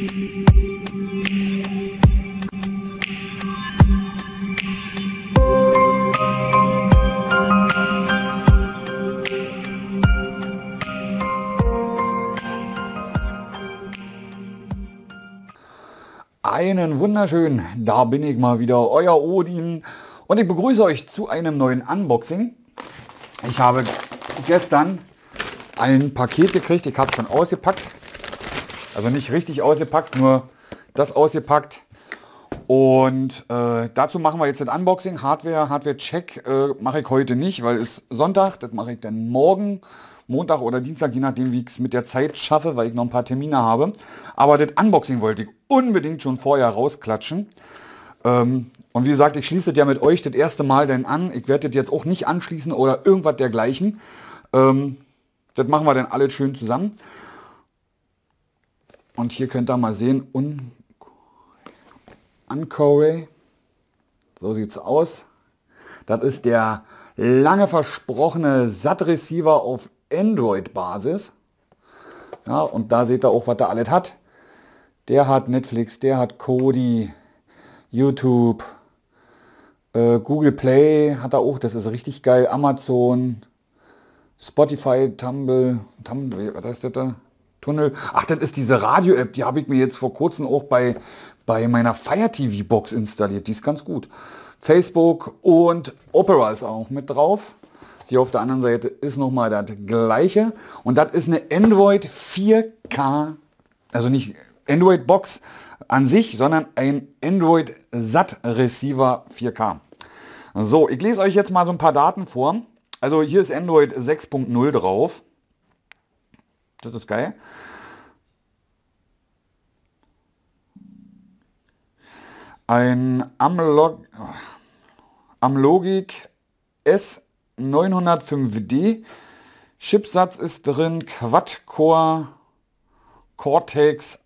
Einen wunderschönen, da bin ich mal wieder, euer Odin und ich begrüße euch zu einem neuen Unboxing. Ich habe gestern ein Paket gekriegt, ich habe es schon ausgepackt, also nicht richtig ausgepackt, nur das ausgepackt. Und äh, dazu machen wir jetzt ein Unboxing, Hardware, Hardware-Check äh, mache ich heute nicht, weil es Sonntag, das mache ich dann morgen. Montag oder Dienstag, je nachdem, wie ich es mit der Zeit schaffe, weil ich noch ein paar Termine habe. Aber das Unboxing wollte ich unbedingt schon vorher rausklatschen. Ähm, und wie gesagt, ich schließe das ja mit euch das erste Mal dann an. Ich werde das jetzt auch nicht anschließen oder irgendwas dergleichen. Ähm, das machen wir dann alles schön zusammen. Und hier könnt ihr mal sehen, Un Uncore. So sieht es aus. Das ist der lange versprochene SAT-Receiver auf Android-Basis. Ja, und da seht ihr auch, was er alles hat. Der hat Netflix, der hat Kodi, YouTube, äh, Google Play hat er auch, das ist richtig geil, Amazon, Spotify, Tumble, Tumble, was ist das da? Tunnel. Ach, das ist diese Radio-App, die habe ich mir jetzt vor kurzem auch bei, bei meiner Fire TV Box installiert. Die ist ganz gut. Facebook und Opera ist auch mit drauf. Hier auf der anderen Seite ist nochmal das gleiche. Und das ist eine Android 4K, also nicht Android Box an sich, sondern ein Android SAT Receiver 4K. So, ich lese euch jetzt mal so ein paar Daten vor. Also hier ist Android 6.0 drauf. Das ist geil. Ein Amlog, Amlogic S 905D. Chipsatz ist drin, Quad-Core Cortex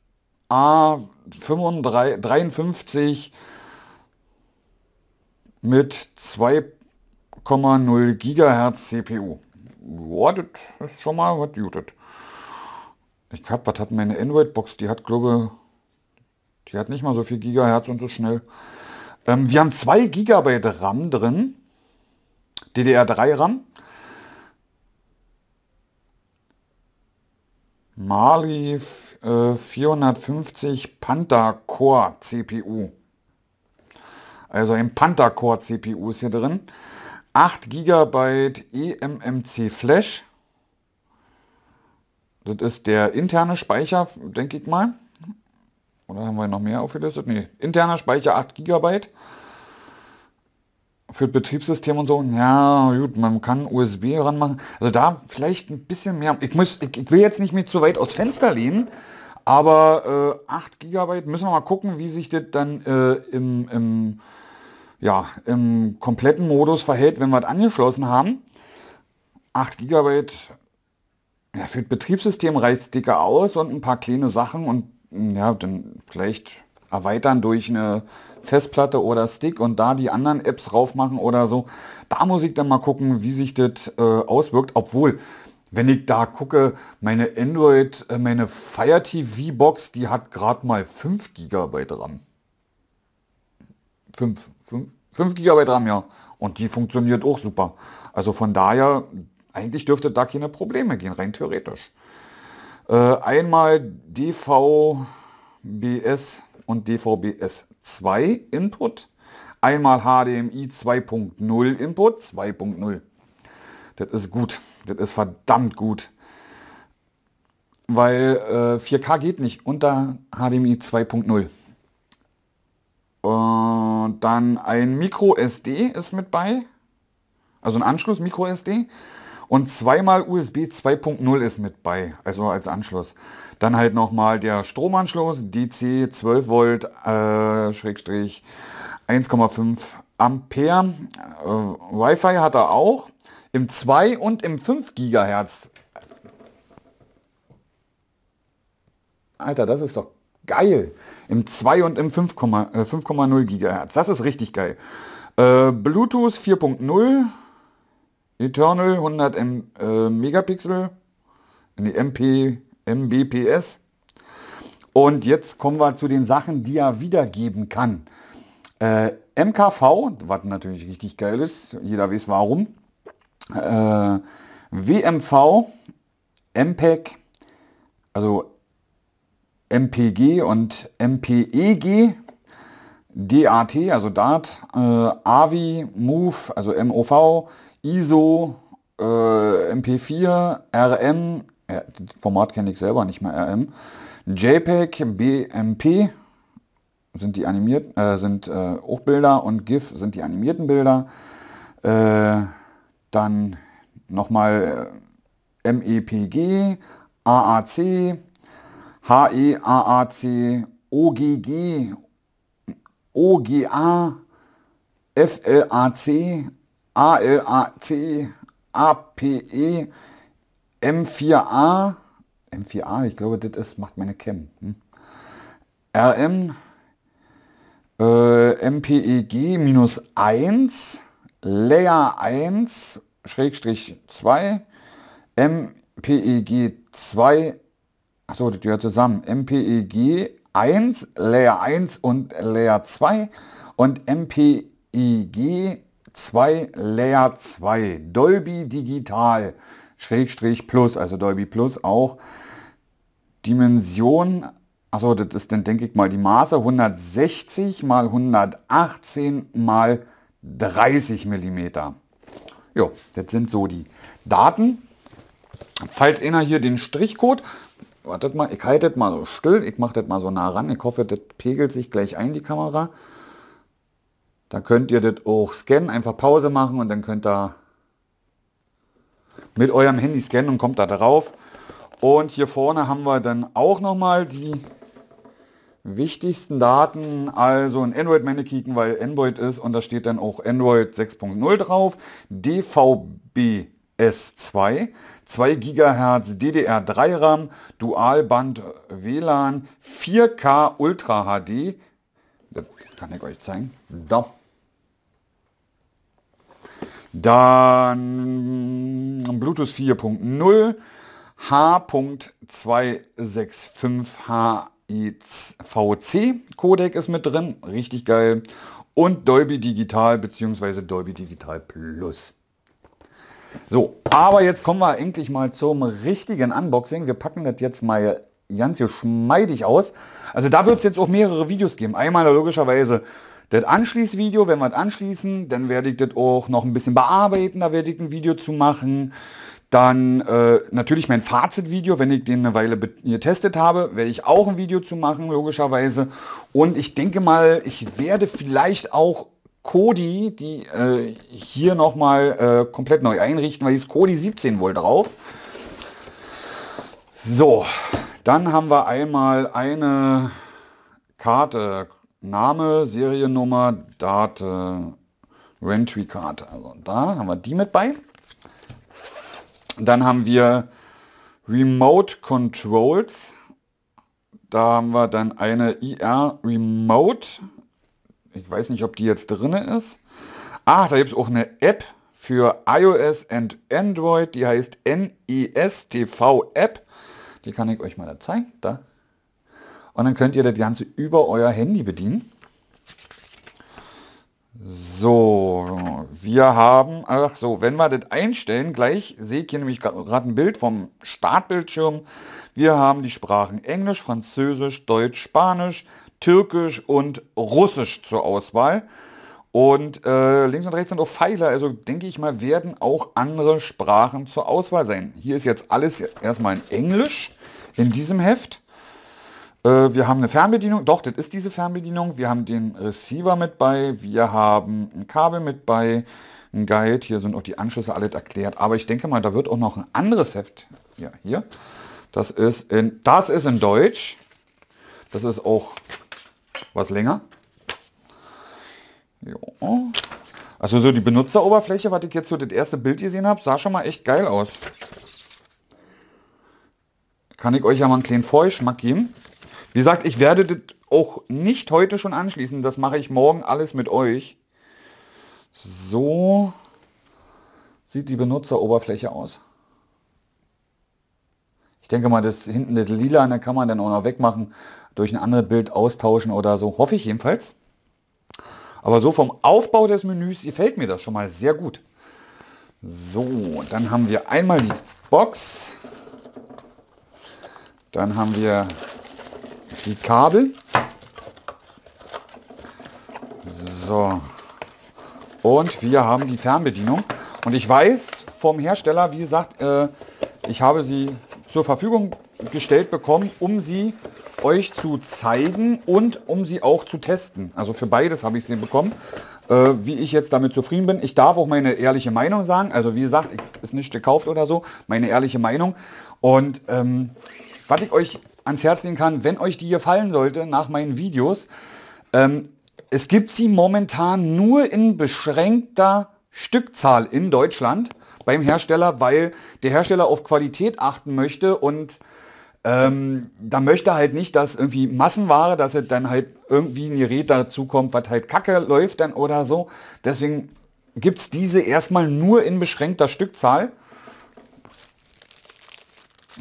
A53 mit 2,0 GHz CPU. Ja, das ist schon mal was Gutes. Ich hab, was hat meine Android-Box? Die hat, glaube die hat nicht mal so viel Gigahertz und so schnell. Ähm, wir haben 2 GB RAM drin. DDR3 RAM. Mali äh, 450 Panther Core CPU. Also ein Panther Core CPU ist hier drin. 8 GB eMMC Flash. Das ist der interne Speicher, denke ich mal. Oder haben wir noch mehr aufgelistet? Nee, interner Speicher 8 GB für Betriebssystem und so, ja gut, man kann USB ranmachen. Also da vielleicht ein bisschen mehr. Ich, muss, ich, ich will jetzt nicht mehr zu weit aus Fenster lehnen, aber äh, 8 GB müssen wir mal gucken, wie sich das dann äh, im, im, ja, im kompletten Modus verhält, wenn wir das angeschlossen haben. 8 GB ja, für das Betriebssystem reicht dicker aus und ein paar kleine Sachen und ja, dann vielleicht erweitern durch eine Festplatte oder Stick und da die anderen Apps drauf machen oder so. Da muss ich dann mal gucken, wie sich das äh, auswirkt. Obwohl, wenn ich da gucke, meine Android, äh, meine Fire TV Box, die hat gerade mal 5 GB RAM. 5, 5, 5 GB RAM, ja. Und die funktioniert auch super. Also von daher, eigentlich dürfte da keine Probleme gehen, rein theoretisch. Äh, einmal DVBS und DVB-S2 Input, einmal HDMI 2.0 Input, 2.0. Das ist gut, das ist verdammt gut. Weil äh, 4K geht nicht unter HDMI 2.0. Und dann ein Micro SD ist mit bei. Also ein Anschluss Micro SD. Und zweimal USB 2.0 ist mit bei, also als Anschluss. Dann halt nochmal der Stromanschluss, DC 12 Volt, äh, Schrägstrich 1,5 Ampere. Äh, Wi-Fi hat er auch. Im 2 und im 5 Gigahertz. Alter, das ist doch geil. Im 2 und im 5,0 äh, Gigahertz. Das ist richtig geil. Äh, Bluetooth 4.0 Eternal 100 M, äh, Megapixel, die MP, Mbps Und jetzt kommen wir zu den Sachen, die er wiedergeben kann. Äh, MKV, was natürlich richtig geil ist, jeder weiß warum. Äh, WMV, MPEG, also MPG und MPEG, DAT, also DAT, äh, AVI, MOVE, also MOV, ISO, äh, MP4, RM, ja, Format kenne ich selber nicht mehr, RM, JPEG, BMP sind die animiert, äh, sind äh, Hochbilder und GIF sind die animierten Bilder. Äh, dann nochmal äh, MEPG, AAC, HEAAC, OGG, OGA, FLAC, ALAC, APE, M4A, M4A, ich glaube, das ist, macht meine Cam. Hm? RM, äh, MPEG minus 1, Layer 1, Schrägstrich 2, MPEG 2, achso, das gehört zusammen, MPEG 1, Layer 1 und Layer 2 und MPEG 2, Layer 2, Dolby Digital, Schrägstrich Plus, also Dolby Plus auch, Dimension, achso, das ist dann denke ich mal die Maße, 160 mal 118 mal 30 mm. Jo, das sind so die Daten. Falls einer hier den Strichcode, wartet mal, ich halte das mal so still, ich mache das mal so nah ran, ich hoffe, das pegelt sich gleich ein, die Kamera. Dann könnt ihr das auch scannen, einfach Pause machen und dann könnt ihr mit eurem Handy scannen und kommt da drauf. Und hier vorne haben wir dann auch nochmal die wichtigsten Daten, also ein Android Mannequin, weil Android ist und da steht dann auch Android 6.0 drauf, DVB-S2, 2 GHz DDR3 RAM, Dualband WLAN, 4K Ultra HD, das kann ich euch zeigen, da. Dann Bluetooth 4.0, H.265H IVC-Codec ist mit drin, richtig geil. Und Dolby Digital bzw. Dolby Digital Plus. So, aber jetzt kommen wir endlich mal zum richtigen Unboxing. Wir packen das jetzt mal ganz geschmeidig aus. Also da wird es jetzt auch mehrere Videos geben. Einmal logischerweise das Anschließvideo, wenn wir das anschließen, dann werde ich das auch noch ein bisschen bearbeiten, da werde ich ein Video zu machen. Dann äh, natürlich mein Fazitvideo, wenn ich den eine Weile getestet habe, werde ich auch ein Video zu machen, logischerweise. Und ich denke mal, ich werde vielleicht auch Kodi, die äh, hier nochmal äh, komplett neu einrichten, weil hier ist Kodi 17 wohl drauf. So, dann haben wir einmal eine Karte, Name, Seriennummer, Date, Rentry-Karte. Also da haben wir die mit bei. Dann haben wir Remote Controls. Da haben wir dann eine IR Remote. Ich weiß nicht, ob die jetzt drin ist. Ah, da gibt es auch eine App für iOS und Android. Die heißt NES TV App. Die kann ich euch mal da zeigen. Da. Und dann könnt ihr das Ganze über euer Handy bedienen. So, wir haben, ach so, wenn wir das einstellen, gleich sehe ich hier nämlich gerade ein Bild vom Startbildschirm. Wir haben die Sprachen Englisch, Französisch, Deutsch, Spanisch, Türkisch und Russisch zur Auswahl. Und äh, links und rechts sind auch Pfeiler, also denke ich mal, werden auch andere Sprachen zur Auswahl sein. Hier ist jetzt alles erstmal in Englisch in diesem Heft. Äh, wir haben eine Fernbedienung, doch, das ist diese Fernbedienung. Wir haben den Receiver mit bei, wir haben ein Kabel mit bei, ein Guide, hier sind auch die Anschlüsse alles erklärt. Aber ich denke mal, da wird auch noch ein anderes Heft, ja, hier, das ist in, das ist in Deutsch. Das ist auch was länger. Jo. Also so die Benutzeroberfläche, was ich jetzt so das erste Bild gesehen habe, sah schon mal echt geil aus. Kann ich euch ja mal einen kleinen Vorgeschmack geben. Wie gesagt, ich werde das auch nicht heute schon anschließen. Das mache ich morgen alles mit euch. So sieht die Benutzeroberfläche aus. Ich denke mal, das hinten das Lila, da kann man dann auch noch wegmachen, durch ein anderes Bild austauschen oder so. Hoffe ich jedenfalls. Aber so vom Aufbau des Menüs gefällt mir das schon mal sehr gut. So, dann haben wir einmal die Box. Dann haben wir die Kabel. So. Und wir haben die Fernbedienung. Und ich weiß vom Hersteller, wie gesagt, äh, ich habe sie zur Verfügung gestellt bekommen, um sie euch zu zeigen und um sie auch zu testen. Also für beides habe ich sie bekommen, äh, wie ich jetzt damit zufrieden bin. Ich darf auch meine ehrliche Meinung sagen. Also wie gesagt, ich, ist nicht gekauft oder so, meine ehrliche Meinung. Und ähm, was ich euch ans Herz legen kann, wenn euch die gefallen sollte nach meinen Videos, ähm, es gibt sie momentan nur in beschränkter Stückzahl in Deutschland beim Hersteller, weil der Hersteller auf Qualität achten möchte und ähm, da möchte halt nicht, dass irgendwie Massenware, dass es dann halt irgendwie ein Gerät dazu kommt, was halt kacke läuft dann oder so. Deswegen gibt es diese erstmal nur in beschränkter Stückzahl.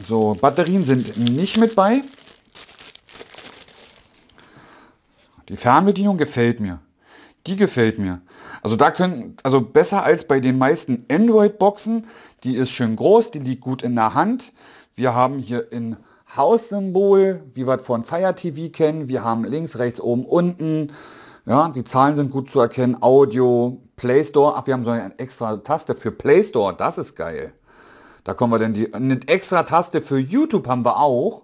So, Batterien sind nicht mit bei. Die Fernbedienung gefällt mir. Die gefällt mir. Also da können, also besser als bei den meisten Android-Boxen. Die ist schön groß, die liegt gut in der Hand. Wir haben hier in Haussymbol, wie wir es von Fire TV kennen. Wir haben links, rechts, oben, unten. Ja, die Zahlen sind gut zu erkennen. Audio, Play Store. Ach, wir haben so eine extra Taste für Play Store. Das ist geil. Da kommen wir denn die. Eine extra Taste für YouTube haben wir auch.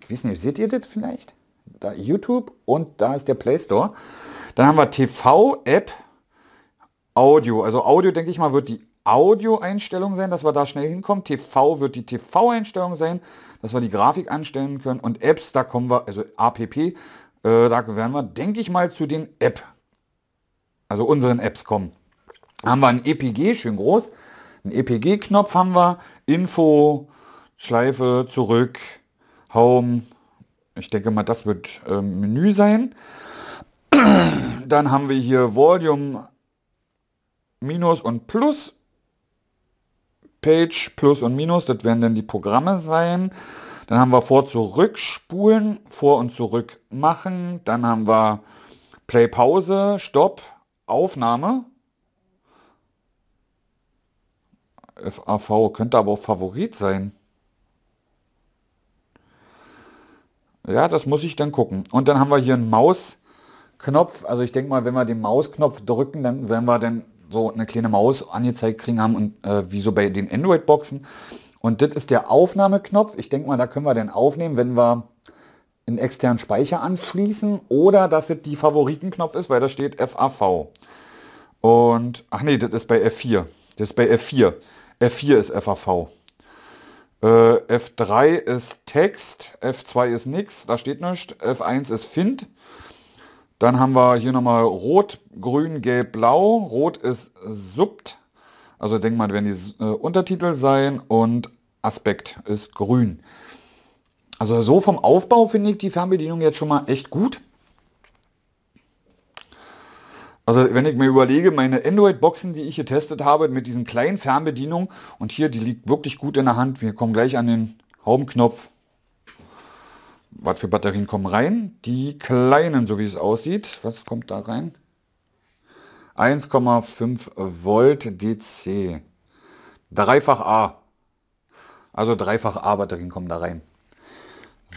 Ich weiß nicht, seht ihr das vielleicht? Da YouTube und da ist der Play Store. Dann haben wir TV-App, Audio. Also Audio, denke ich mal, wird die Audio-Einstellung sein, dass wir da schnell hinkommen. TV wird die TV-Einstellung sein, dass wir die Grafik anstellen können. Und Apps, da kommen wir, also APP, äh, da werden wir, denke ich mal, zu den App, also unseren Apps kommen. Haben wir ein EPG, schön groß. Ein EPG-Knopf haben wir. Info, Schleife, zurück, Home. Ich denke mal, das wird äh, Menü sein. Dann haben wir hier Volume, Minus und Plus Page, Plus und Minus, das werden dann die Programme sein. Dann haben wir vor, zurück, spulen, vor und zurück machen. Dann haben wir Play, Pause, Stopp, Aufnahme. FAV könnte aber auch Favorit sein. Ja, das muss ich dann gucken. Und dann haben wir hier einen Mausknopf. Also ich denke mal, wenn wir den Mausknopf drücken, dann werden wir dann so eine kleine Maus angezeigt kriegen haben und äh, wie so bei den Android-Boxen. Und das ist der Aufnahmeknopf. Ich denke mal, da können wir den aufnehmen, wenn wir einen externen Speicher anschließen oder dass es die Favoritenknopf ist, weil da steht FAV. Und, ach nee, das ist bei F4. Das ist bei F4. F4 ist FAV. Äh, F3 ist Text, F2 ist nix, da steht nichts. F1 ist Find. Dann haben wir hier nochmal Rot, Grün, Gelb, Blau. Rot ist Subt. Also denk mal, werden die äh, Untertitel sein. Und Aspekt ist Grün. Also so vom Aufbau finde ich die Fernbedienung jetzt schon mal echt gut. Also wenn ich mir überlege, meine Android-Boxen, die ich getestet habe, mit diesen kleinen Fernbedienungen und hier, die liegt wirklich gut in der Hand. Wir kommen gleich an den Haubenknopf was für Batterien kommen rein? Die kleinen, so wie es aussieht. Was kommt da rein? 1,5 Volt DC. Dreifach A. Also dreifach A Batterien kommen da rein.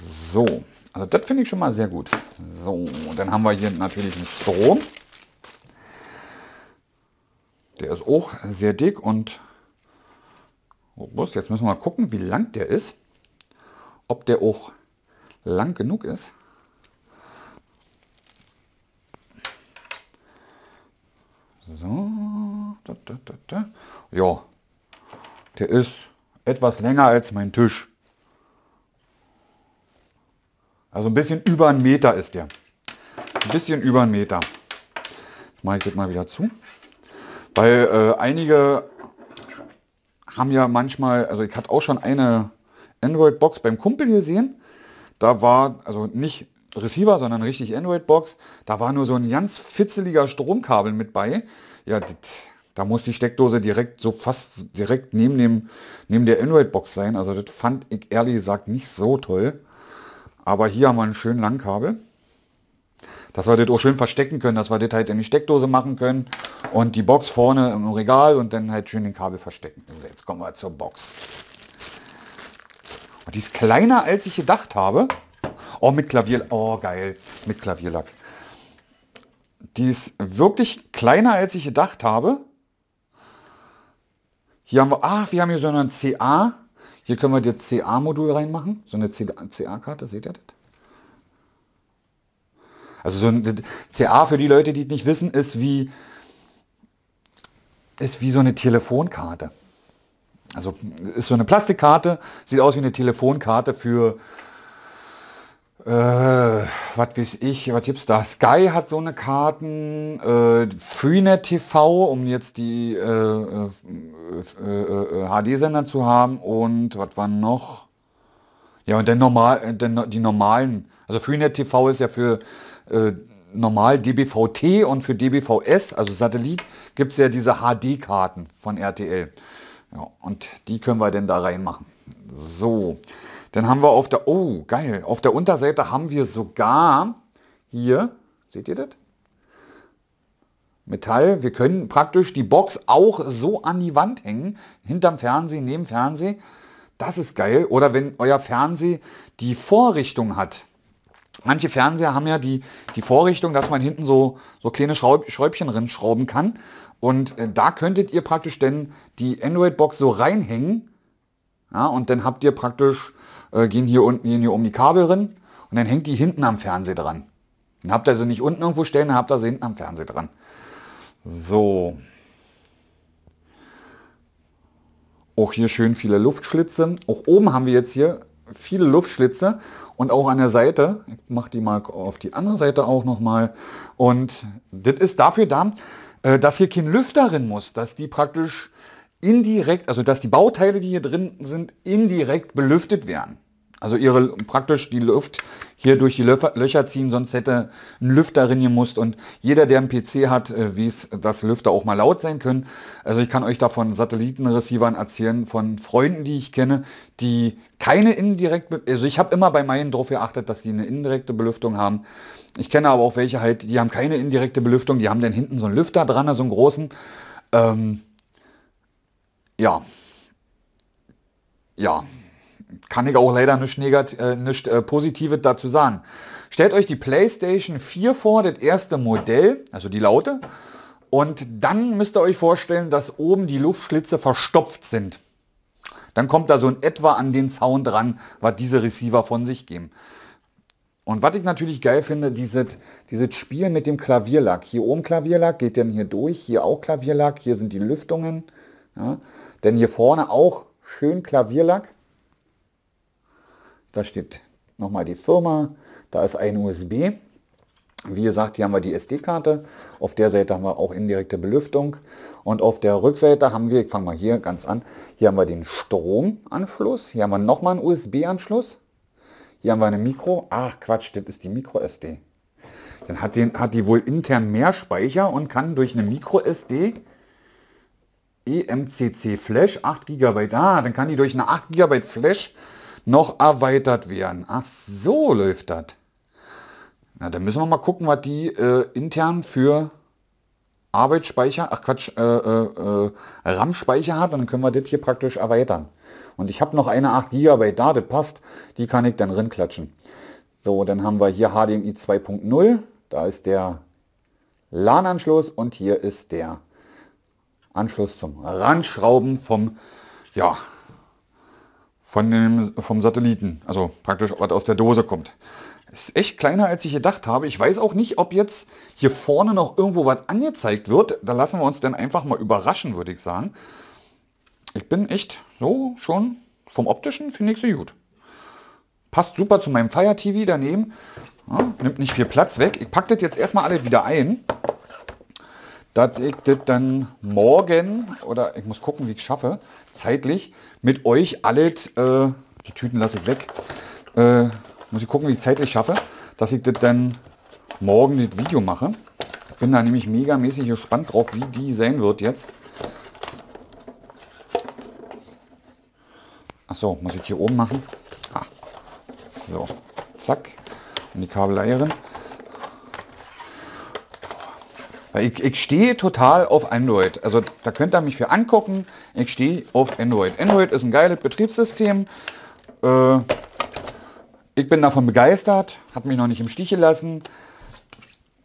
So, also das finde ich schon mal sehr gut. So, dann haben wir hier natürlich einen Strom. Der ist auch sehr dick und robust. Jetzt müssen wir mal gucken, wie lang der ist. Ob der auch lang genug ist. So, da, da, da, da. Ja, der ist etwas länger als mein Tisch. Also ein bisschen über einen Meter ist der. Ein bisschen über einen Meter. Jetzt mache ich das mal wieder zu. Weil äh, einige haben ja manchmal, also ich hatte auch schon eine Android-Box beim Kumpel gesehen. Da war, also nicht Receiver, sondern richtig Android-Box. Da war nur so ein ganz fitzeliger Stromkabel mit bei. Ja, Da muss die Steckdose direkt so fast direkt neben, dem, neben der Android-Box sein. Also das fand ich ehrlich gesagt nicht so toll. Aber hier haben wir einen schönen Langkabel. Dass wir das auch schön verstecken können, dass wir das halt in die Steckdose machen können und die Box vorne im Regal und dann halt schön den Kabel verstecken. Also jetzt kommen wir zur Box. Die ist kleiner als ich gedacht habe. Oh, mit Klavier. Oh, geil. Mit Klavierlack. Die ist wirklich kleiner als ich gedacht habe. Hier haben wir, ach, wir haben hier so einen CA. Hier können wir das CA-Modul reinmachen. So eine CA-Karte, seht ihr das? Also so ein CA für die Leute, die es nicht wissen, ist wie, ist wie so eine Telefonkarte. Also ist so eine Plastikkarte, sieht aus wie eine Telefonkarte für äh, was weiß ich, was gibt's da? Sky hat so eine Karten, äh, Freenet TV, um jetzt die äh, HD-Sender äh, äh, zu haben und was war noch? Ja, und dann normal, äh, dann die normalen, also Freenet TV ist ja für normal DBVT und für DBVS, also Satellit, gibt es ja diese HD-Karten von RTL. Ja, und die können wir denn da reinmachen. So, dann haben wir auf der, oh geil, auf der Unterseite haben wir sogar hier, seht ihr das? Metall, wir können praktisch die Box auch so an die Wand hängen, hinterm Fernsehen, neben Fernsehen. Das ist geil. Oder wenn euer Fernseher die Vorrichtung hat. Manche Fernseher haben ja die, die Vorrichtung, dass man hinten so, so kleine Schraub, Schräubchen drin schrauben kann. Und äh, da könntet ihr praktisch denn die Android-Box so reinhängen. Ja, und dann habt ihr praktisch äh, gehen hier unten gehen hier um die Kabel drin und dann hängt die hinten am Fernseher dran. Dann habt ihr sie nicht unten irgendwo stellen, dann habt ihr sie hinten am Fernseher dran. So. Auch hier schön viele Luftschlitze. Auch oben haben wir jetzt hier viele Luftschlitze und auch an der Seite. Ich mache die mal auf die andere Seite auch nochmal. Und das ist dafür da, äh, dass hier kein Lüfter drin muss, dass die praktisch indirekt, also dass die Bauteile, die hier drin sind, indirekt belüftet werden. Also ihre praktisch die Luft hier durch die Löcher ziehen, sonst hätte ein Lüfter drin gemusst. Und jeder, der einen PC hat, äh, wie es das Lüfter auch mal laut sein können. Also ich kann euch da von Satellitenreceivern erzählen, von Freunden, die ich kenne, die keine indirekte, also ich habe immer bei meinen darauf geachtet, dass sie eine indirekte Belüftung haben. Ich kenne aber auch welche halt, die haben keine indirekte Belüftung, die haben dann hinten so einen Lüfter dran, so einen großen. Ähm, ja. Ja kann ich auch leider nicht, negat äh, nicht äh, Positives dazu sagen. Stellt euch die PlayStation 4 vor, das erste Modell, also die Laute. Und dann müsst ihr euch vorstellen, dass oben die Luftschlitze verstopft sind. Dann kommt da so in etwa an den Sound dran, was diese Receiver von sich geben. Und was ich natürlich geil finde, dieses, dieses Spiel mit dem Klavierlack. Hier oben Klavierlack, geht dann hier durch, hier auch Klavierlack, hier sind die Lüftungen. Ja. Denn hier vorne auch schön Klavierlack. Da steht nochmal die Firma, da ist ein USB. Wie gesagt, hier haben wir die SD-Karte. Auf der Seite haben wir auch indirekte Belüftung. Und auf der Rückseite haben wir, ich fange mal hier ganz an, hier haben wir den Stromanschluss. Hier haben wir nochmal einen USB-Anschluss. Hier haben wir eine Mikro. Ach Quatsch, das ist die Micro SD. Dann hat, den, hat die wohl intern mehr Speicher und kann durch eine Micro SD EMCC Flash 8 GB. Ah, dann kann die durch eine 8 GB Flash noch erweitert werden. Ach so läuft das. Na, dann müssen wir mal gucken, was die äh, intern für Arbeitsspeicher, ach Quatsch, äh, äh, äh RAM-Speicher hat und dann können wir das hier praktisch erweitern. Und ich habe noch eine 8 GB da, das passt, die kann ich dann rinklatschen. So, dann haben wir hier HDMI 2.0, da ist der LAN-Anschluss und hier ist der Anschluss zum Randschrauben vom, ja, von dem, vom Satelliten, also praktisch was aus der Dose kommt. Ist echt kleiner als ich gedacht habe. Ich weiß auch nicht, ob jetzt hier vorne noch irgendwo was angezeigt wird. Da lassen wir uns dann einfach mal überraschen, würde ich sagen. Ich bin echt so schon vom optischen finde ich sie gut. Passt super zu meinem Fire TV daneben. Ja, nimmt nicht viel Platz weg. Ich packe das jetzt erstmal alles wieder ein dass ich das dann morgen, oder ich muss gucken, wie ich es schaffe, zeitlich, mit euch alle, äh, die Tüten lasse ich weg, äh, muss ich gucken, wie ich zeitlich schaffe, dass ich das dann morgen das Video mache. Bin da nämlich megamäßig gespannt drauf, wie die sein wird jetzt. Achso, muss ich hier oben machen. Ah. So, zack. Und die Kabel rein. Weil ich, ich stehe total auf Android. Also da könnt ihr mich für angucken. Ich stehe auf Android. Android ist ein geiles Betriebssystem. Äh, ich bin davon begeistert, hat mich noch nicht im Stich gelassen.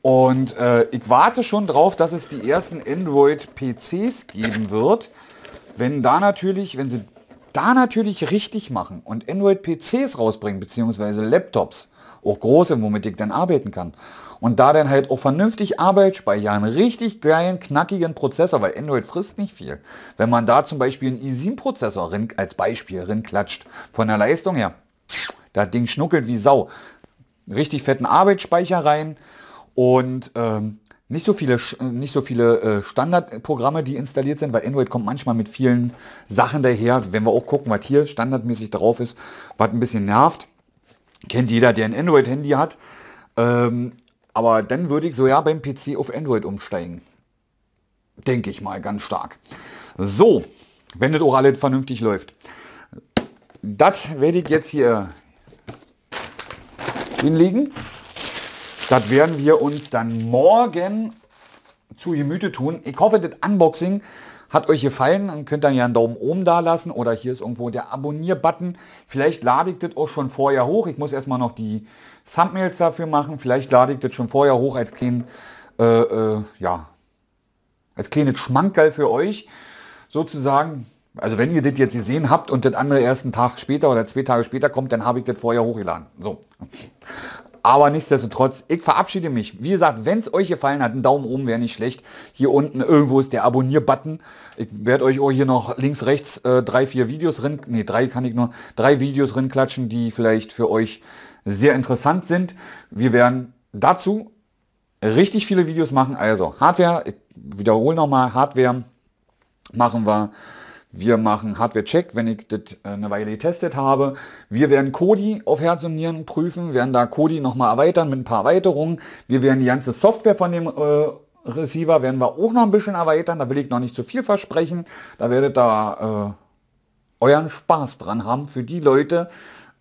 Und äh, ich warte schon drauf, dass es die ersten Android-PCs geben wird. Wenn da natürlich, wenn sie da natürlich richtig machen und Android-PCs rausbringen, beziehungsweise Laptops, auch große, womit ich dann arbeiten kann. Und da dann halt auch vernünftig Arbeit speichern, richtig geilen, knackigen Prozessor, weil Android frisst nicht viel. Wenn man da zum Beispiel einen i7-Prozessor als Beispiel rinklatscht, von der Leistung her, das Ding schnuckelt wie Sau. Richtig fetten Arbeitsspeicher rein und ähm, nicht so viele, nicht so viele äh, Standardprogramme, die installiert sind, weil Android kommt manchmal mit vielen Sachen daher. Wenn wir auch gucken, was hier standardmäßig drauf ist, was ein bisschen nervt. Kennt jeder, der ein Android-Handy hat. Ähm, aber dann würde ich so ja beim PC auf Android umsteigen. Denke ich mal ganz stark. So, wenn das auch alles vernünftig läuft. Das werde ich jetzt hier hinlegen. Das werden wir uns dann morgen zu Gemüte tun. Ich hoffe, das Unboxing hat euch gefallen. Dann könnt ihr ja einen Daumen oben da lassen oder hier ist irgendwo der Abonnier-Button. Vielleicht lade ich das auch schon vorher hoch. Ich muss erstmal noch die Thumbnails dafür machen. Vielleicht lade ich das schon vorher hoch als kleinen, äh, äh, ja, als kleines Schmankerl für euch sozusagen. Also wenn ihr das jetzt gesehen habt und das andere erst einen Tag später oder zwei Tage später kommt, dann habe ich das vorher hochgeladen. So. Aber nichtsdestotrotz, ich verabschiede mich. Wie gesagt, wenn es euch gefallen hat, ein Daumen oben wäre nicht schlecht. Hier unten irgendwo ist der Abonnier-Button. Ich werde euch auch hier noch links, rechts äh, drei, vier Videos drin, nee, drei kann ich nur, drei Videos drin klatschen, die vielleicht für euch sehr interessant sind. Wir werden dazu richtig viele Videos machen. Also Hardware, ich wiederhole nochmal, Hardware machen wir. Wir machen Hardware-Check, wenn ich das äh, eine Weile getestet habe. Wir werden Kodi auf Herz und Nieren prüfen, werden da Kodi nochmal erweitern mit ein paar Erweiterungen. Wir werden die ganze Software von dem äh, Receiver werden wir auch noch ein bisschen erweitern. Da will ich noch nicht zu viel versprechen. Da werdet ihr äh, euren Spaß dran haben für die Leute,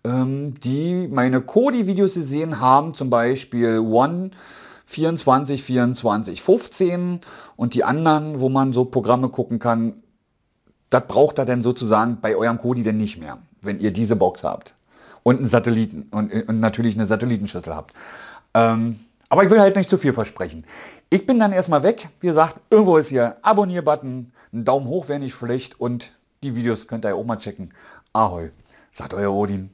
ähm, die meine Kodi-Videos gesehen haben, zum Beispiel One 24, 24, 15 und die anderen, wo man so Programme gucken kann, das braucht er denn sozusagen bei eurem Kodi denn nicht mehr, wenn ihr diese Box habt. Und einen Satelliten und, und natürlich eine Satellitenschüssel habt. Ähm, aber ich will halt nicht zu viel versprechen. Ich bin dann erstmal weg. Wie gesagt, irgendwo ist hier Abonnier-Button. Ein Daumen hoch wäre nicht schlecht. Und die Videos könnt ihr auch mal checken. Ahoi, sagt euer Odin.